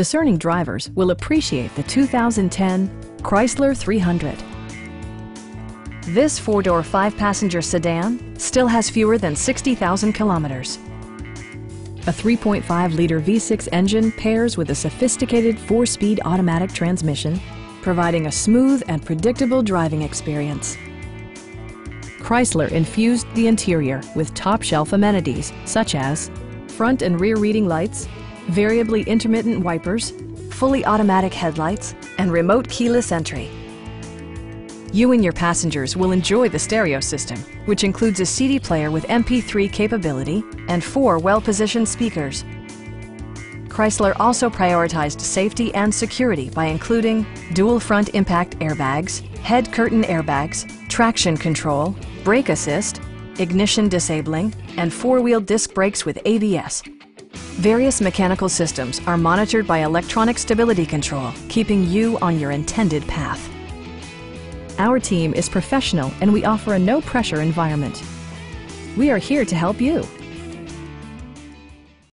discerning drivers will appreciate the 2010 Chrysler 300. This four-door, five-passenger sedan still has fewer than 60,000 kilometers. A 3.5-liter V6 engine pairs with a sophisticated four-speed automatic transmission, providing a smooth and predictable driving experience. Chrysler infused the interior with top-shelf amenities such as front and rear reading lights, variably intermittent wipers, fully automatic headlights, and remote keyless entry. You and your passengers will enjoy the stereo system, which includes a CD player with MP3 capability and four well-positioned speakers. Chrysler also prioritized safety and security by including dual front impact airbags, head curtain airbags, traction control, brake assist, ignition disabling, and four-wheel disc brakes with ABS. Various mechanical systems are monitored by electronic stability control, keeping you on your intended path. Our team is professional and we offer a no-pressure environment. We are here to help you.